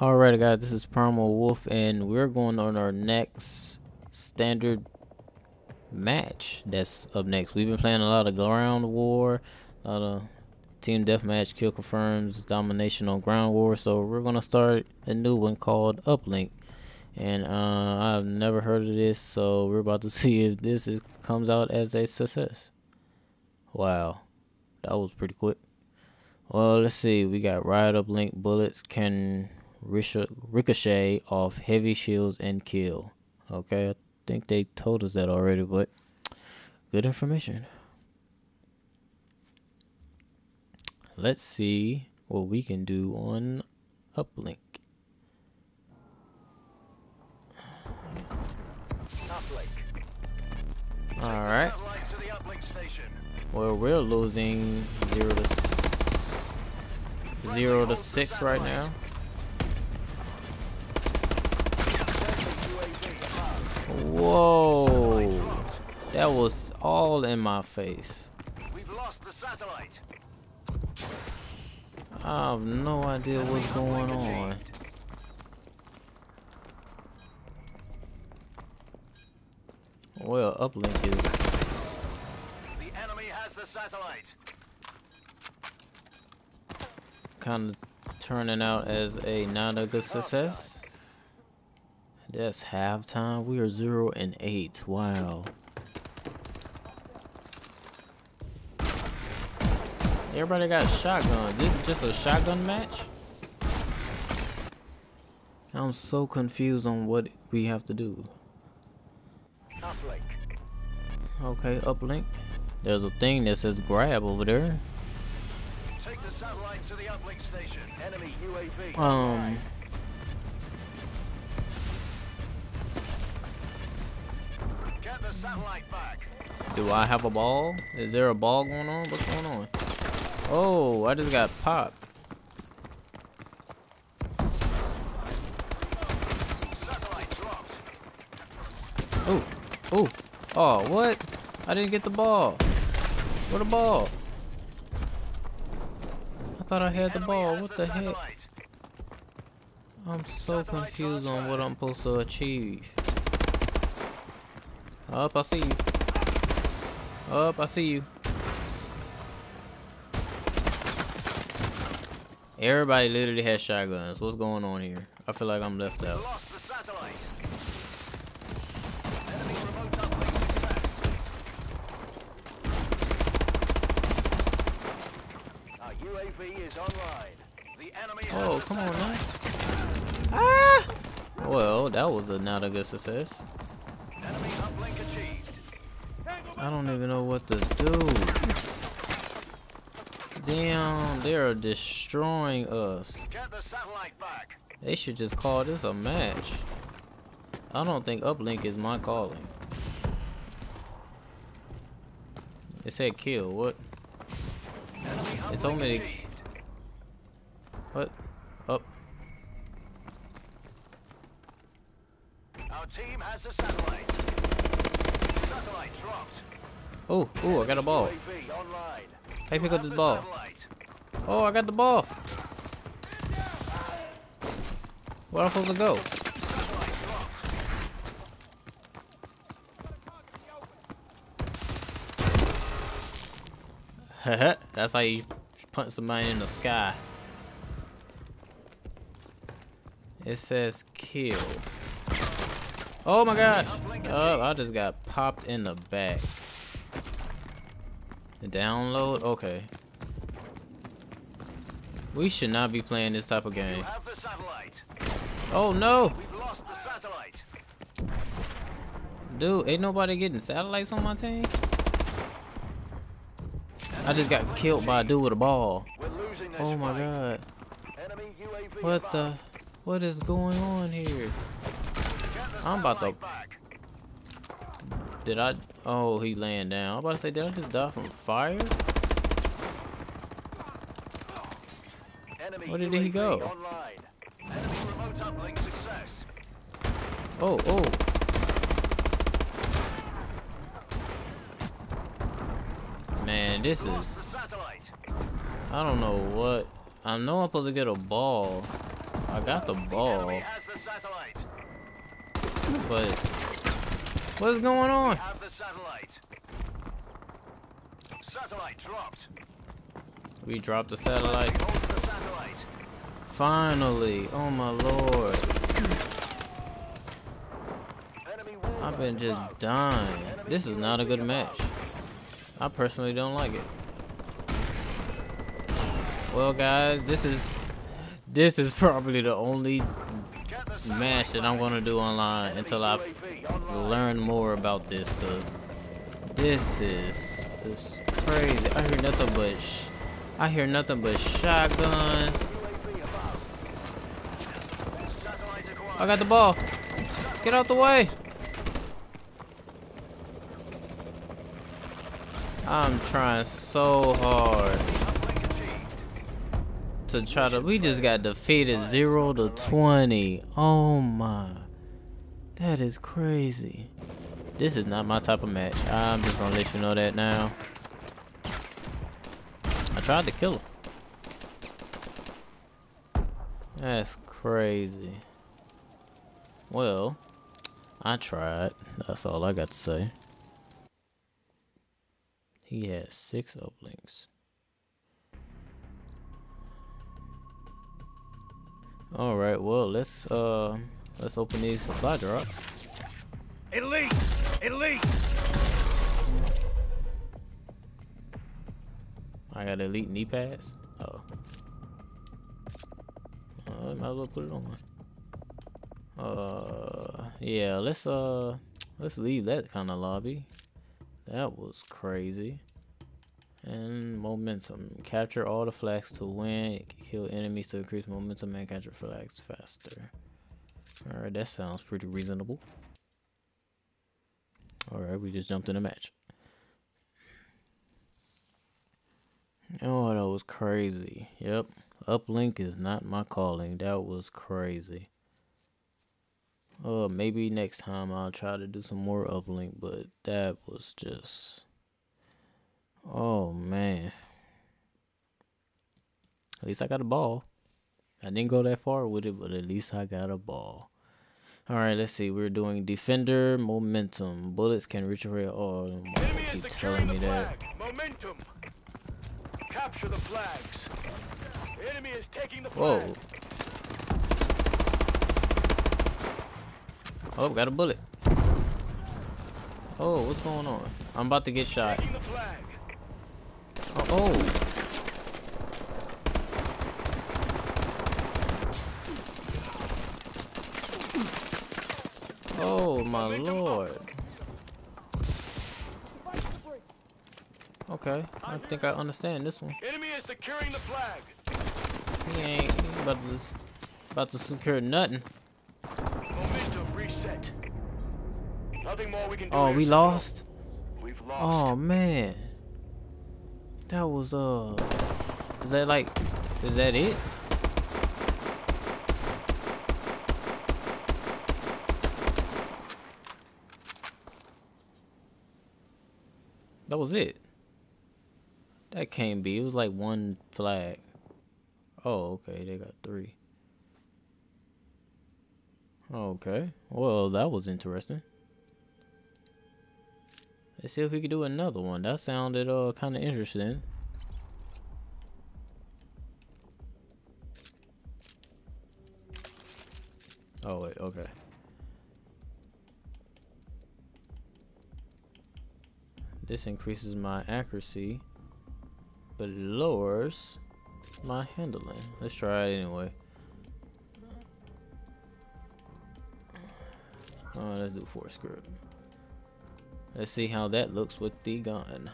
Alright guys, this is Primal Wolf and we're going on our next standard match that's up next. We've been playing a lot of ground war, a lot of team deathmatch, kill confirms, domination on ground war, so we're gonna start a new one called Uplink. And uh, I've never heard of this, so we're about to see if this is, comes out as a success. Wow, that was pretty quick. Well, let's see. We got ride uplink bullets can ricochet off heavy shields and kill. Okay, I think they told us that already, but good information. Let's see what we can do on uplink. All right. Well, we're losing zero to zero to six right now. Whoa. That was all in my face. We've lost the satellite. I have no idea what's going on. Well, uplink is. The enemy has the satellite. Kind of turning out as a not a good success. That's halftime. We are zero and eight. Wow. Everybody got shotguns. This is just a shotgun match? I'm so confused on what we have to do. Uplink. Okay, uplink. There's a thing that says grab over there. Take the satellite to the uplink station. Enemy UAV. Um. Do I have a ball? Is there a ball going on? What's going on? Oh, I just got popped. Oh, oh, oh, what? I didn't get the ball. What a ball? I thought I had the ball. What the heck? I'm so confused on what I'm supposed to achieve. Up, I see you. Up, I see you. Everybody literally has shotguns. What's going on here? I feel like I'm left out. Oh, come on, man. Ah! Well, that was a, not a good success. I don't even know what to do. Damn, they are destroying us. They should just call this a match. I don't think uplink is my calling. It said kill. What? It told me to. What? Up. Our team has a satellite. Satellite dropped. Oh, oh, I got a ball. Hey, pick up this ball. Oh, I got the ball. Where am I supposed to go? That's how you punch somebody in the sky. It says kill. Oh my gosh. Oh, I just got popped in the back. The download? Okay. We should not be playing this type of game. Oh no! Dude, ain't nobody getting satellites on my team? I just got killed by a dude with a ball. Oh my god. What the? What is going on here? I'm about to did I? Oh, he laying down. I'm about to say, did I just die from fire? Where did he go? Oh, oh. Man, this is... I don't know what... I know I'm supposed to get a ball. I got the ball. But what's going on? Satellite dropped. We dropped the satellite. Finally. Oh my lord. I've been just dying. This is not a good match. I personally don't like it. Well guys, this is this is probably the only match that I'm gonna do online until I learn more about this cause this is this crazy. I hear nothing but I hear nothing but shotguns. I got the ball. Get out the way. I'm trying so hard to try to. We just got defeated 0 to 20. Oh my. That is crazy. This is not my type of match. I'm just gonna let you know that now. I tried to kill him. That's crazy. Well, I tried. That's all I got to say. He has six uplinks. All right, well let's uh let's open these supply drop. Elite, elite. I got elite knee pads. Oh, uh, might as well put it on. Uh, yeah, let's uh let's leave that kind of lobby. That was crazy. And momentum. Capture all the flags to win. Kill enemies to increase momentum and capture flags faster. Alright, that sounds pretty reasonable. Alright, we just jumped in a match. Oh, that was crazy. Yep. Uplink is not my calling. That was crazy. Uh, maybe next time I'll try to do some more uplink, but that was just. Oh man. At least I got a ball. I didn't go that far with it, but at least I got a ball. All right, let's see. We're doing defender momentum. Bullets can rail. Oh, keep telling me that. Momentum. Capture the flags. Enemy is taking the flag. Whoa. Oh, got a bullet. Oh, what's going on? I'm about to get shot. Oh, oh. Oh my lord. Okay, I think I understand this one. Enemy is securing the flag. He ain't about to about to secure nothing. Nothing more we can do. Oh, we lost? We've oh, lost. Oh man. That was uh Is that like is that it? That was it. That can't be. It was like one flag. Oh, okay. They got three. Okay. Well, that was interesting. Let's see if we can do another one. That sounded uh kind of interesting. Oh wait, okay. This increases my accuracy, but lowers my handling. Let's try it anyway. Oh, let's do force grip. Let's see how that looks with the gun.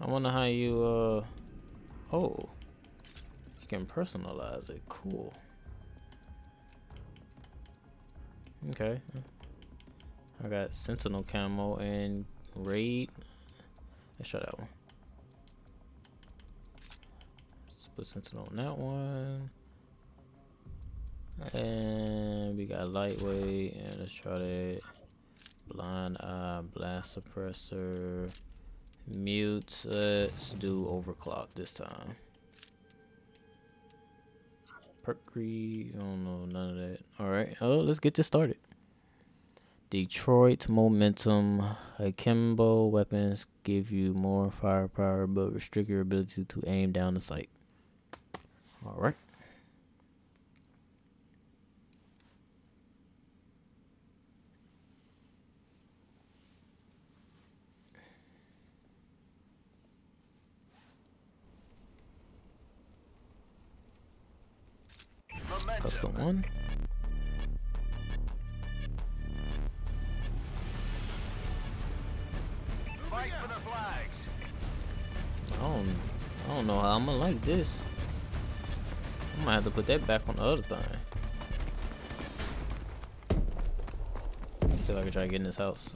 I wonder how you, uh, oh, you can personalize it. Cool. Okay. I got Sentinel camo and Raid. Let's try that one. Let's put Sentinel on that one. And we got lightweight, and let's try that blind eye, blast suppressor, mute. Let's do overclock this time. Mercury. I don't know none of that. All right. Oh, let's get this started. Detroit momentum. Akimbo weapons give you more firepower, but restrict your ability to aim down the sight. All right. Custom one. Fight for the flags. I don't, I don't know how I'm gonna like this. I might have to put that back on the other thing. See if I can try to get in this house.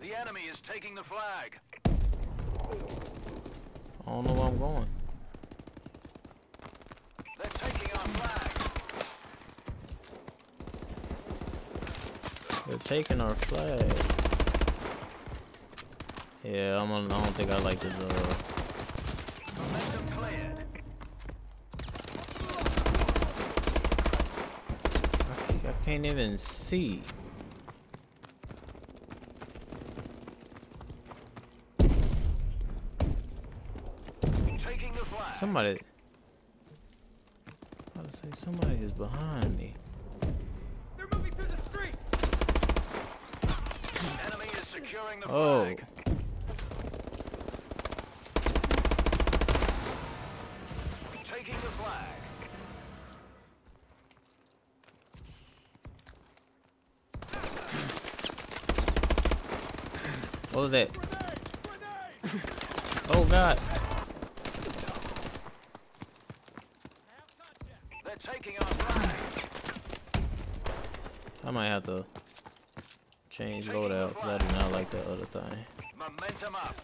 The enemy is taking the flag. I don't know where I'm going. They're taking our flag. They're taking our flag. Yeah, I'm on, I don't think I like this. Uh. I, can't even see. Taking the flag. Somebody. I was say somebody is behind me. They're moving through the street. Enemy is securing the Oh, flag. Taking the flag. what was that? Grenade! Grenade! Oh God! They're taking our flag. I might have to change loadout because I do not like that other thing. Momentum up.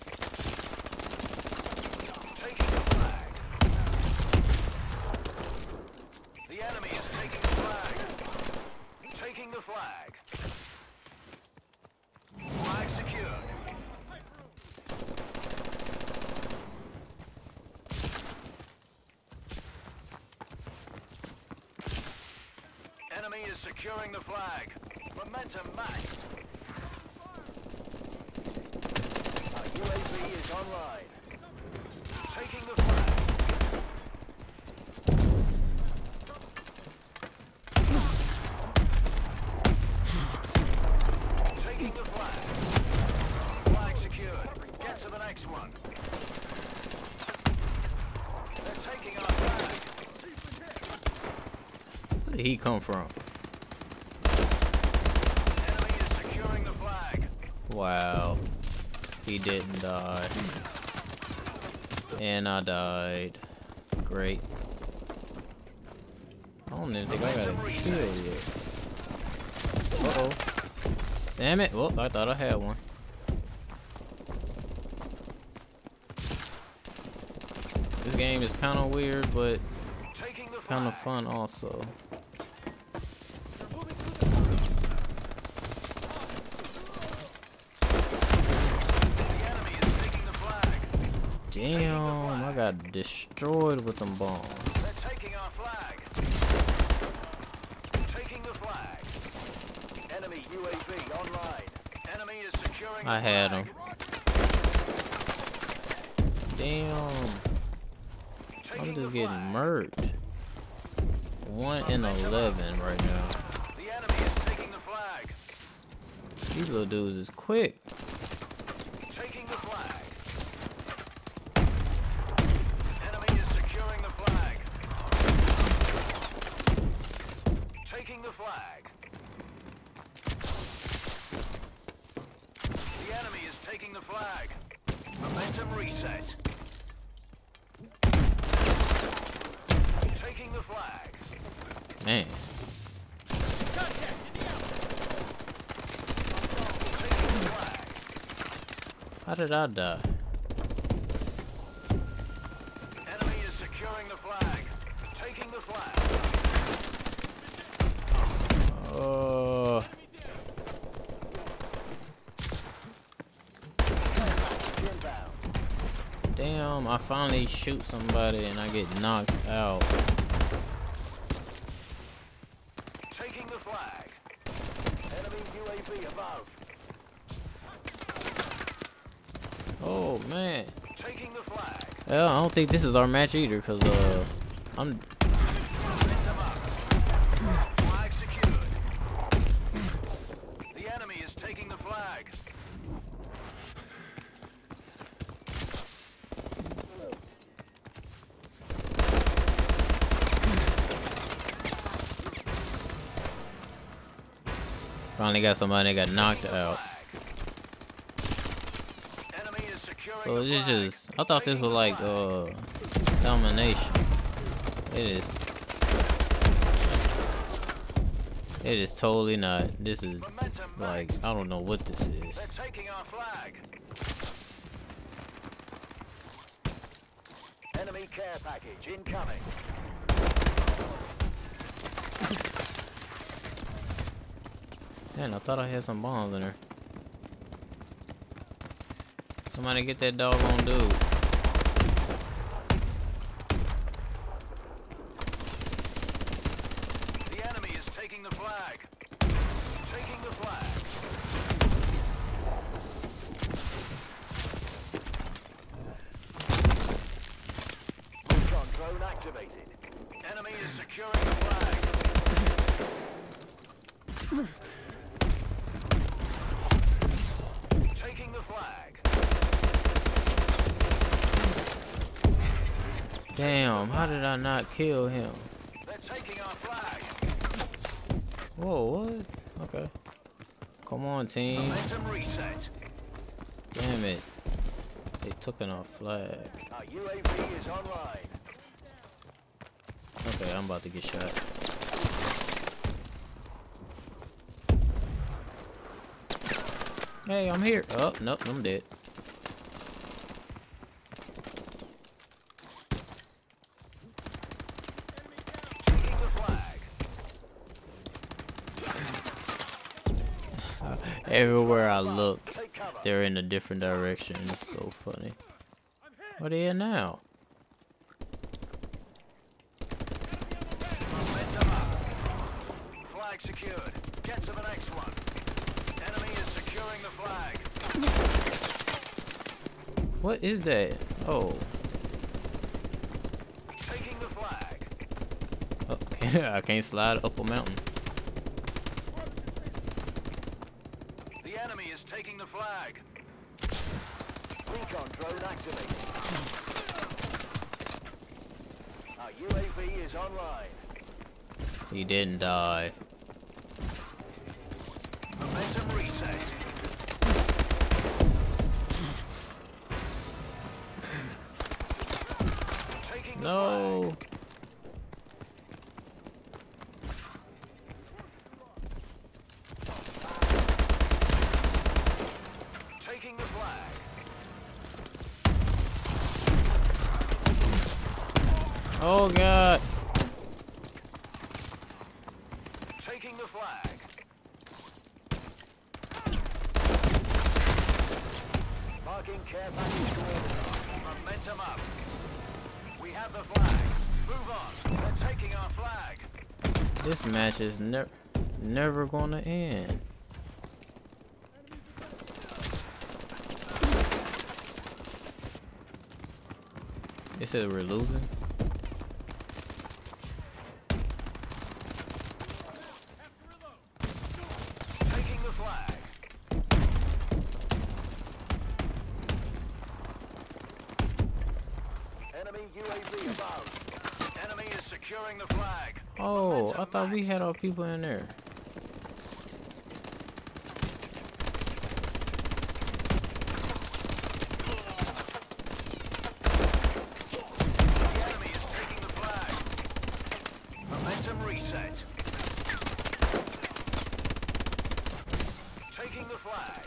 Taking the flag. The enemy is taking the flag. Taking the flag. Flag secured. Enemy is securing the flag. Momentum maxed. Our UAV is online. Taking the flag. Taking the flag. Flag secured. Get to the next one. They're taking our flag. Where did he come from? Enemy is securing the flag. Wow. He didn't die. And I died. Great. I don't even think I got a shield yet. Uh oh. Damn it. Well, I thought I had one. This game is kind of weird, but kind of fun also. They're moving through the The enemy is taking the flag. Damn, I got destroyed with them bombs. They're taking our flag. Taking the flag. Enemy UAV online. Enemy is securing I had him. Damn. Taking I'm just getting murked. One in eleven right now. The enemy is taking the flag. These little dudes is quick. Taking the flag. Enemy is securing the flag. Taking the flag. The enemy is taking the flag. Momentum reset. Taking the flag. Man, contact in the alley. Taking the flag. how did I die? Damn, I finally shoot somebody and I get knocked out. Taking the flag. Enemy UAV above. Oh man. Taking the flag. I don't think this is our match either, cause uh, I'm finally got somebody that got knocked out. Enemy is securing So this is, I thought this was like uh, domination. It is. It is totally not. This is like I don't know what this is. taking our flag. Enemy care package incoming. Man, I thought I had some bombs in there. Somebody get that doggone dude. The enemy is taking the flag. Taking the flag. Recon drone activated. Enemy is securing the flag. Taking the flag. Damn, how did I not kill him? They're taking our flag. Whoa, what? Okay. Come on, team. Momentum reset. Damn it. They took in our flag. Our UAV is online. Okay, I'm about to get shot. Hey, I'm here. Oh, nope, I'm dead. Taking the flag. Everywhere I look, they're in a different direction. It's so funny. Where they at now? Flag secured. Get to the next one. Enemy is securing the flag. What is that? Oh, Taking the flag. okay. Oh, I can't slide up a mountain. The enemy is taking the flag. Recon drone activated. Our UAV is online. He didn't die. Momentum reset. Taking No. Oh God. Taking the flag. Marking care package coordinates. Momentum up. We have the flag. Move on. They're taking our flag. This match is never, never gonna end. They said we're losing. Taking the flag. Enemy UAV above. Enemy is securing the flag. Oh, I Momentum thought we had our people in there. The enemy is taking the flag. Momentum reset. Taking the flag.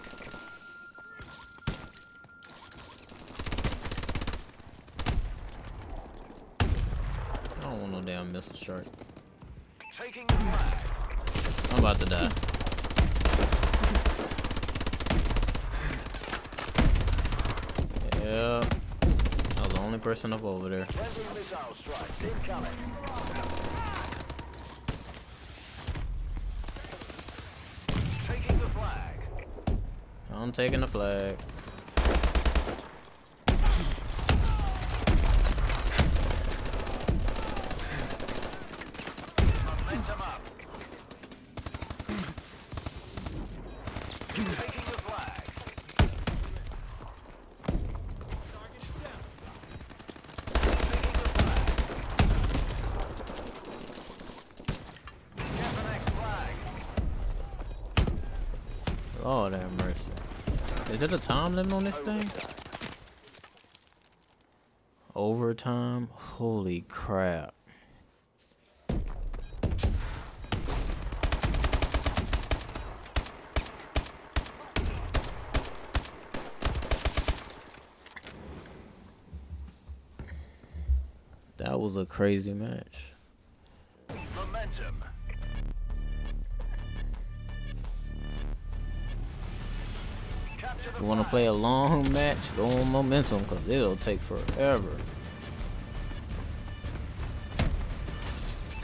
I don't want no damn missile shark. Taking the flag. I'm about to die. yeah. I was the only person up over there. I'm taking the flag. Lord have mercy. Is it a time limit on this thing? Overtime? Holy crap. That was a crazy match. Want to play a long match, go on momentum because it'll take forever.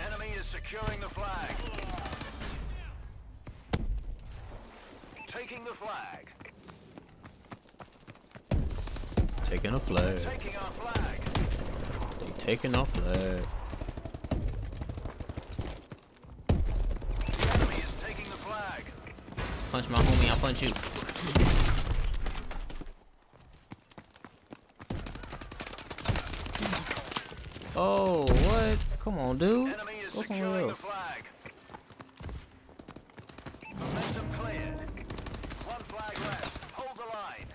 Enemy is securing the flag. Taking the flag. Taking a flag. Taking our flag. They taking a flag. The enemy is taking the flag. Punch my homie, I'll punch you. Oh, what? Come on, dude. Enemy is Go somewhere else. flag. Momentum cleared. One flag left. Hold the line.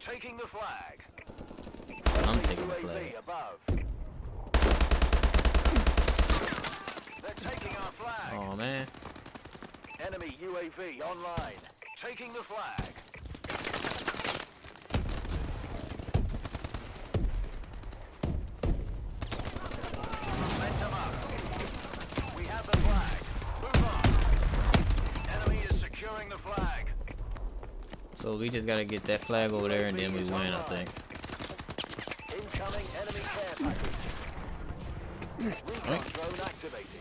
Taking the flag. I'm taking the flag. above. They're taking our flag. Oh, man. Enemy UAV online. Taking the flag. Momentum up. We have the flag. Move on. Enemy is securing the flag. So we just gotta get that flag over there and then we win, I think. Incoming enemy care package. Recon drone activated.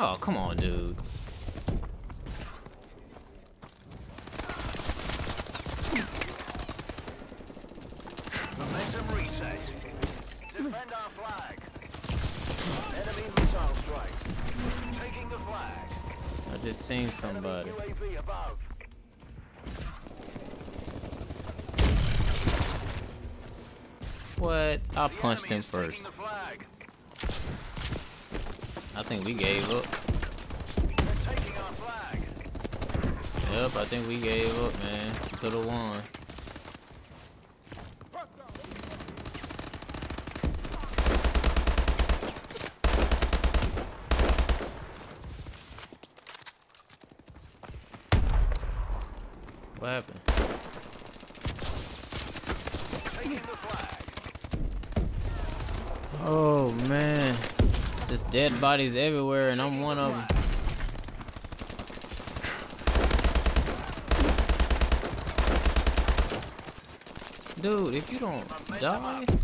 Oh, come on, dude. Momentum reset. Defend our flag. Enemy missile strikes. Taking the flag. I just seen somebody. Enemy UAV above. What? I punched him first. I think we gave up. Yep, I think we gave up, man. Could have won. What happened? Taking the flag. Oh man, there's dead bodies everywhere, and I'm one of them. Dude, if you don't die, Taking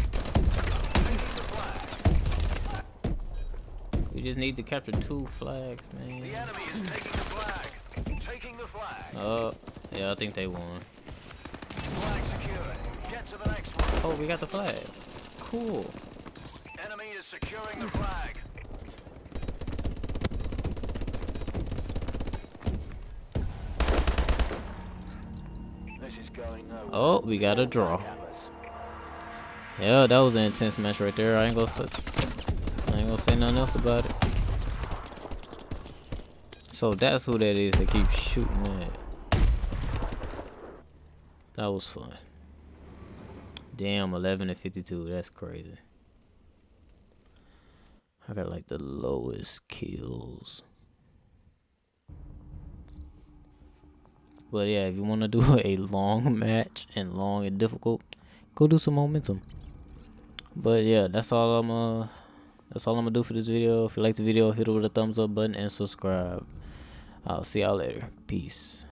the flag. we just need to capture two flags, man. The enemy is taking the flag. Taking the flag. Oh, yeah, I think they won. Flag secured. Get to the next one. Oh, we got the flag. Cool. We got a draw. Yeah, that was an intense match right there. I ain't gonna say, I ain't gonna say nothing else about it. So that's who that is that keeps shooting at. That was fun. Damn, 11 and 52. That's crazy. I got like the lowest kills. But yeah, if you want to do a long match and long and difficult, go do some momentum. But yeah, that's all I'm uh that's all I'm gonna do for this video. If you like the video, hit it with a thumbs up button and subscribe. I'll see y'all later. Peace.